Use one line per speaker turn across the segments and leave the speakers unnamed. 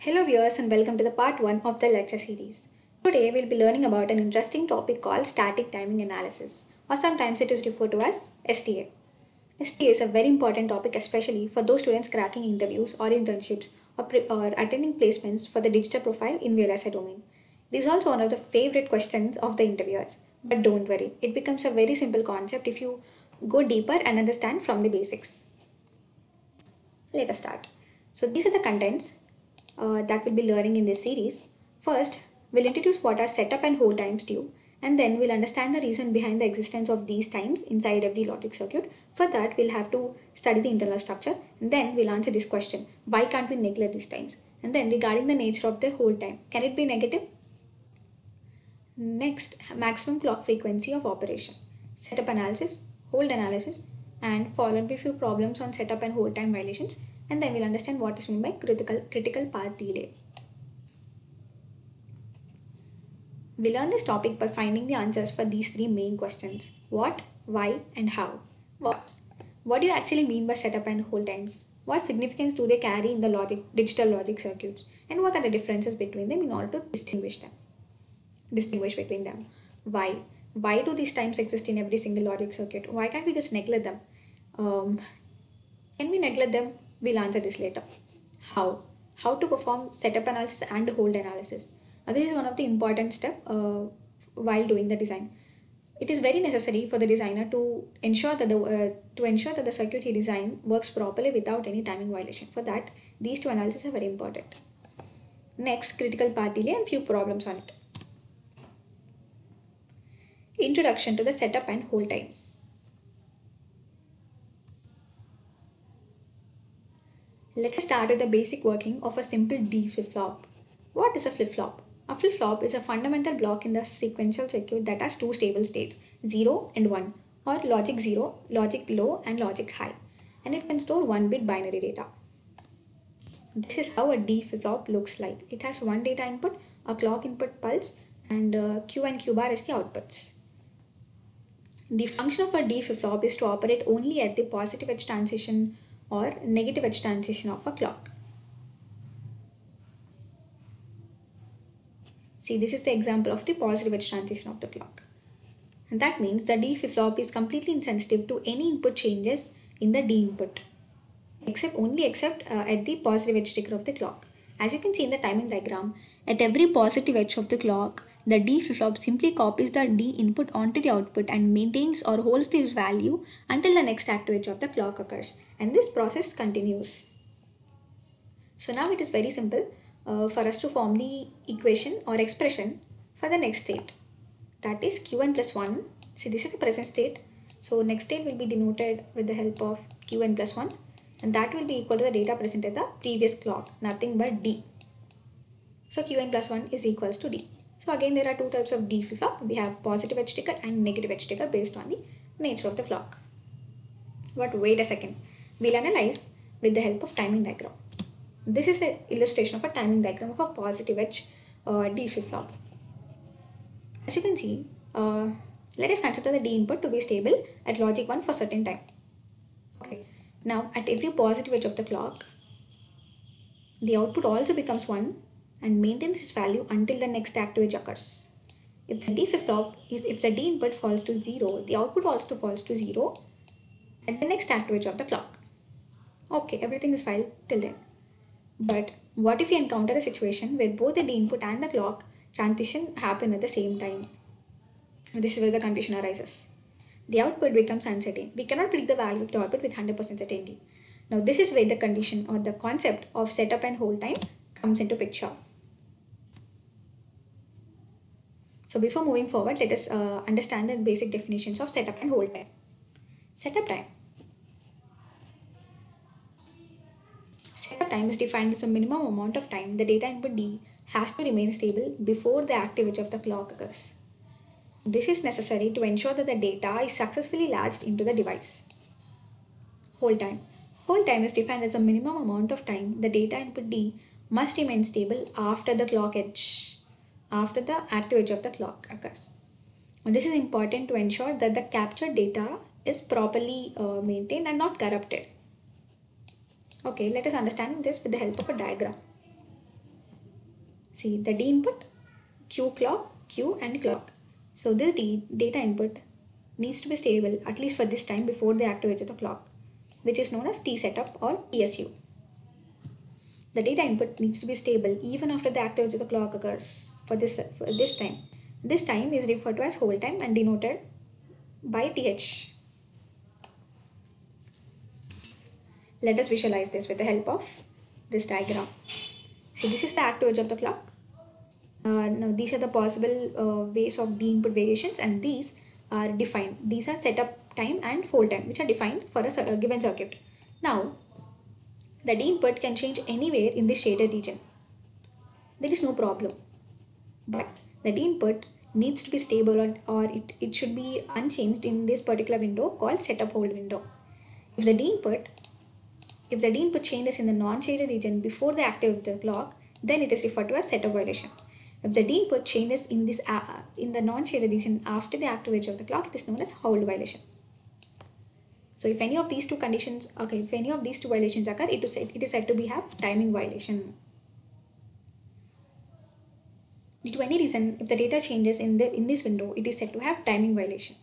Hello viewers and welcome to the part 1 of the lecture series. Today we'll be learning about an interesting topic called static timing analysis or sometimes it is referred to as STA. STA is a very important topic especially for those students cracking interviews or internships or, or attending placements for the digital profile in VLSI domain. It is also one of the favorite questions of the interviewers. But don't worry, it becomes a very simple concept if you go deeper and understand from the basics. Let us start. So these are the contents uh, that we'll be learning in this series. First, we'll introduce what are setup and hold times you, and then we'll understand the reason behind the existence of these times inside every logic circuit. For that, we'll have to study the internal structure, and then we'll answer this question: Why can't we neglect these times? And then regarding the nature of the hold time, can it be negative? Next, maximum clock frequency of operation, setup analysis, hold analysis, and followed by few problems on setup and hold time violations and then we'll understand what is meant by critical critical path delay. We learn this topic by finding the answers for these three main questions what, why, and how. What? What do you actually mean by setup and hold times? What significance do they carry in the logic, digital logic circuits? And what are the differences between them in order to distinguish them? Distinguish between them. Why? Why do these times exist in every single logic circuit? Why can't we just neglect them? Um, can we neglect them? We'll answer this later. How? How to perform setup analysis and hold analysis. Now, this is one of the important step uh, while doing the design. It is very necessary for the designer to ensure that the uh, to ensure that the circuit he designed works properly without any timing violation. For that, these two analyses are very important. Next, critical path delay and few problems on it. Introduction to the setup and hold times. Let us start with the basic working of a simple D flip-flop. What is a flip-flop? A flip-flop is a fundamental block in the sequential circuit that has two stable states, 0 and 1, or logic 0, logic low and logic high, and it can store 1-bit binary data. This is how a D flip-flop looks like. It has one data input, a clock input pulse, and uh, Q and Q bar is the outputs. The function of a D flip-flop is to operate only at the positive edge transition or negative edge transition of a clock. See, this is the example of the positive edge transition of the clock. And that means the D flip-flop is completely insensitive to any input changes in the D input, except only except uh, at the positive edge trigger of the clock. As you can see in the timing diagram, at every positive edge of the clock, the D flip-flop simply copies the D input onto the output and maintains or holds this value until the next active edge of the clock occurs. And this process continues. So now it is very simple uh, for us to form the equation or expression for the next state. That is Qn plus 1. See this is the present state. So next state will be denoted with the help of Qn plus 1 and that will be equal to the data present at the previous clock, nothing but D. So Qn plus 1 is equals to D. So again there are two types of D flip-flop. We have positive edge trigger and negative edge trigger based on the nature of the clock. But wait a second. We'll analyze with the help of timing diagram. This is the illustration of a timing diagram of a positive edge uh, D flip-flop. As you can see, uh, let us consider the D input to be stable at logic 1 for certain time. Okay. Now at every positive edge of the clock, the output also becomes 1 and maintains its value until the next active edge occurs. If the D flip-flop is if the D input falls to 0, the output also falls to 0 at the next active edge of the clock. Okay, everything is fine till then. But what if we encounter a situation where both the D input and the clock transition happen at the same time? This is where the confusion arises. The output becomes uncertain. We cannot predict the value of the output with 100% certainty. Now this is where the condition or the concept of setup and hold time comes into picture. So before moving forward, let us uh, understand the basic definitions of setup and hold time. Setup time. Setup time is defined as a minimum amount of time the data input D has to remain stable before the active edge of the clock occurs. This is necessary to ensure that the data is successfully latched into the device. Hold time. Hold time is defined as a minimum amount of time the data input D must remain stable after the clock edge, after the active edge of the clock occurs. And this is important to ensure that the captured data is properly uh, maintained and not corrupted. Okay, let us understand this with the help of a diagram. see the D input, Q clock, Q and clock. So this D data input needs to be stable at least for this time before the activate of the clock, which is known as T setup or TSU. The data input needs to be stable even after the activity of the clock occurs for this, for this time. This time is referred to as hold time and denoted by TH. Let us visualize this with the help of this diagram. So this is the active edge of the clock. Uh, now, these are the possible uh, ways of D input variations and these are defined. These are setup time and hold time which are defined for a, a given circuit. Now, the D input can change anywhere in this shaded region. There is no problem. But the input needs to be stable or, or it, it should be unchanged in this particular window called setup hold window. If the D input if the D input changes in the non-shaded region before the active of the clock, then it is referred to as setup violation. If the D input changes in this uh, in the non-shaded region after the active edge of the clock, it is known as hold violation. So if any of these two conditions, okay, if any of these two violations occur, it is said, it is said to be have timing violation. Due to any reason, if the data changes in the in this window, it is said to have timing violation.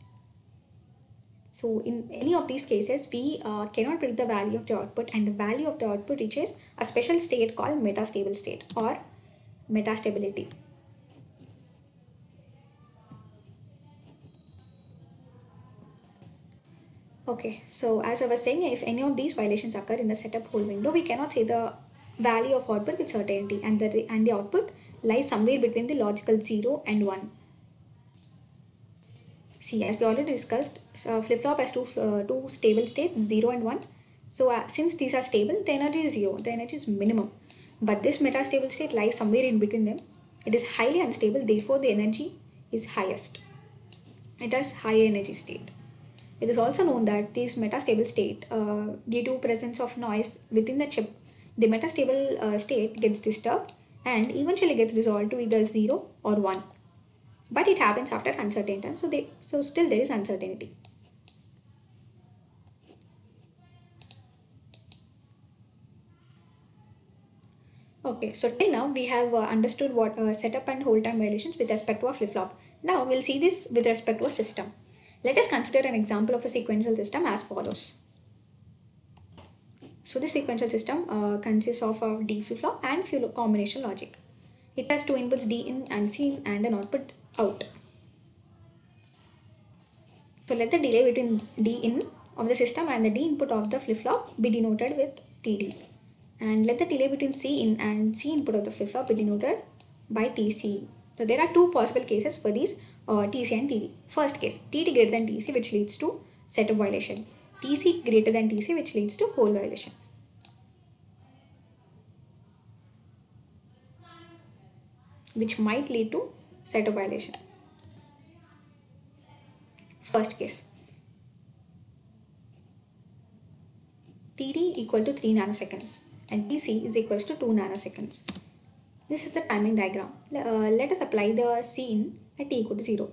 So in any of these cases, we uh, cannot predict the value of the output and the value of the output reaches a special state called metastable state or metastability. Okay, so as I was saying, if any of these violations occur in the setup hold window, we cannot say the value of output with certainty and the, and the output lies somewhere between the logical 0 and 1. See, as we already discussed, so flip-flop has two, uh, two stable states, 0 and 1. So uh, since these are stable, the energy is 0, the energy is minimum. But this metastable state lies somewhere in between them. It is highly unstable, therefore the energy is highest. It has higher energy state. It is also known that this metastable state, uh, due to presence of noise within the chip, the metastable uh, state gets disturbed and eventually gets resolved to either 0 or 1 but it happens after uncertain time so they so still there is uncertainty. Okay so till now we have uh, understood what uh, setup and hold time violations with respect to a flip-flop. Now we'll see this with respect to a system. Let us consider an example of a sequential system as follows so this sequential system uh, consists of a D flip-flop and few combination logic it has two inputs D in and C in and an output out. So let the delay between D in of the system and the D input of the flip-flop be denoted with TD. And let the delay between C in and C input of the flip-flop be denoted by TC. So there are two possible cases for these uh, TC and TD. First case, TD greater than TC which leads to setup violation. TC greater than TC which leads to hold violation. Which might lead to setup violation. First case. TD equal to 3 nanoseconds and TC is equals to 2 nanoseconds. This is the timing diagram. Uh, let us apply the in at t equal to 0.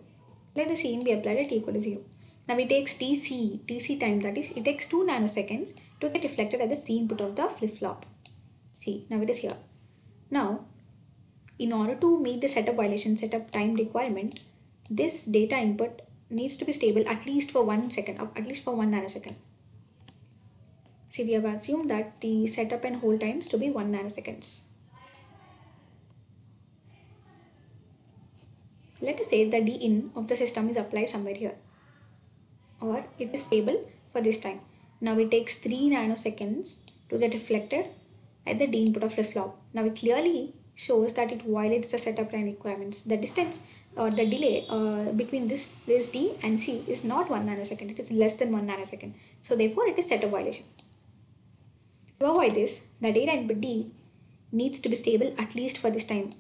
Let the in be applied at t equal to 0. Now it takes TC, TC time that is it takes 2 nanoseconds to get reflected at the C input of the flip-flop. See, now it is here. Now in order to meet the setup violation setup time requirement, this data input needs to be stable at least for one second, at least for one nanosecond. See, we have assumed that the setup and hold times to be one nanoseconds. Let us say the D in of the system is applied somewhere here or it is stable for this time. Now it takes 3 nanoseconds to get reflected at the D input of flip-flop. Now it clearly shows that it violates the setup time requirements. The distance or the delay uh, between this, this D and C is not 1 nanosecond, it is less than 1 nanosecond. So therefore it is setup violation. To avoid this, the data input D needs to be stable at least for this time,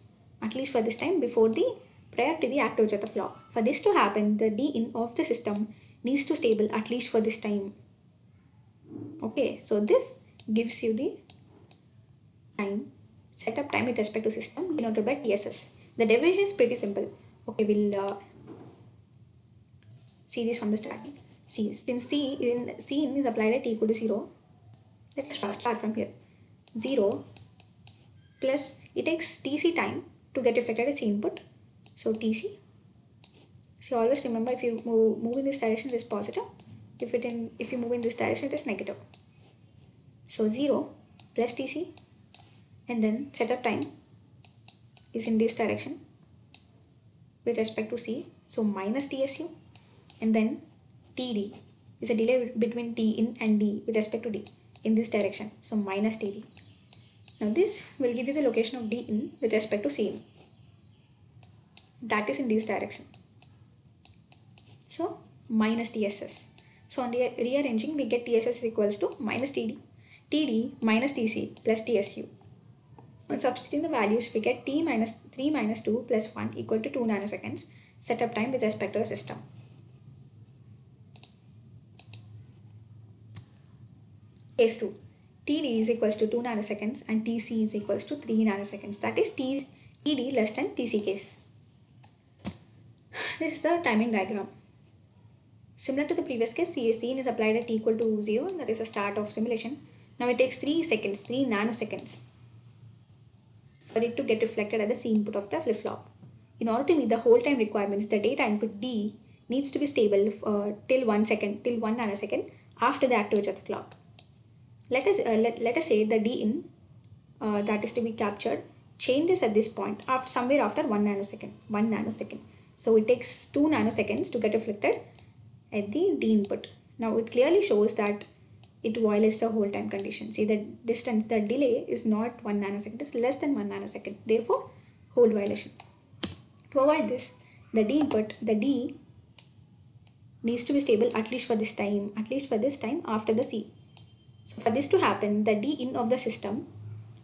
at least for this time before the prior to the active of the clock. For this to happen, the D in of the system needs to stable at least for this time. Okay, so this gives you the time setup time with respect to system denoted by TSS. The derivation is pretty simple. Okay, we'll uh, see this from the starting. See, since C in C in is applied at t equal to 0, let's start from here. 0 plus it takes TC time to get reflected as input. So TC. So always remember if you move, move in this direction it is positive. If it in if you move in this direction it is negative. So 0 plus TC and then setup time is in this direction with respect to C. So minus TSU and then TD is a delay between T in and D with respect to D in this direction. So minus TD. Now this will give you the location of D in with respect to C in. That is in this direction. So minus TSS. So on re rearranging we get TSS equals to minus TD, TD minus TC plus TSU. On substituting the values we get T minus 3 minus 2 plus 1 equal to 2 nanoseconds setup time with respect to the system. Case 2. TD is equals to 2 nanoseconds and TC is equals to 3 nanoseconds. That is T, TD less than TC case. This is the timing diagram. Similar to the previous case, CACN is applied at t equal to 0 and that is the start of simulation. Now it takes 3 seconds, 3 nanoseconds for it to get reflected at the C input of the flip-flop. In order to meet the hold time requirements, the data input D needs to be stable uh, till 1 second, till 1 nanosecond after the activity of the clock. Let us, uh, let, let us say the D in uh, that is to be captured changes at this point after somewhere after 1 nanosecond, 1 nanosecond. So it takes 2 nanoseconds to get reflected at the D input. Now it clearly shows that it violates the hold time condition. See the distance, the delay is not 1 nanosecond, it is less than 1 nanosecond. Therefore, hold violation. To avoid this, the D input, the D needs to be stable at least for this time, at least for this time after the C. So for this to happen, the D in of the system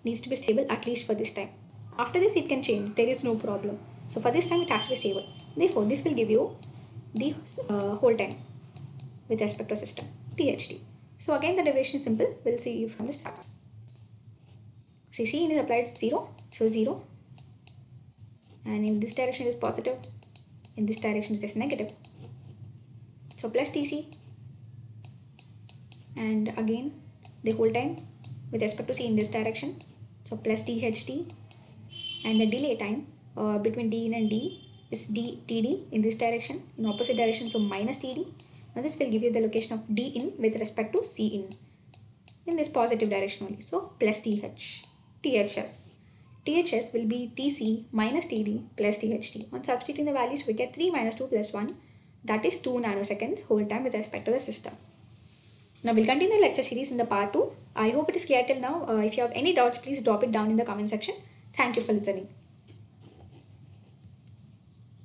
needs to be stable at least for this time. After this, it can change. There is no problem. So for this time, it has to be stable. Therefore, this will give you the uh, hold time with respect to system, THD. So again, the derivation is simple. We'll see from the start. See, C is applied 0. So 0. And in this direction it is positive. In this direction it is negative. So plus TC. And again, the hold time with respect to C in this direction. So plus THD. And the delay time uh, between D in and D is D, TD in this direction. In opposite direction, so minus TD. Now this will give you the location of D in with respect to C in. In this positive direction only. So plus TH. THS. THS will be TC minus TD plus THD. On substituting the values, we get 3 minus 2 plus 1. That is 2 nanoseconds hold time with respect to the system. Now we'll continue the lecture series in the part 2. I hope it is clear till now. Uh, if you have any doubts, please drop it down in the comment section. Thank you for listening.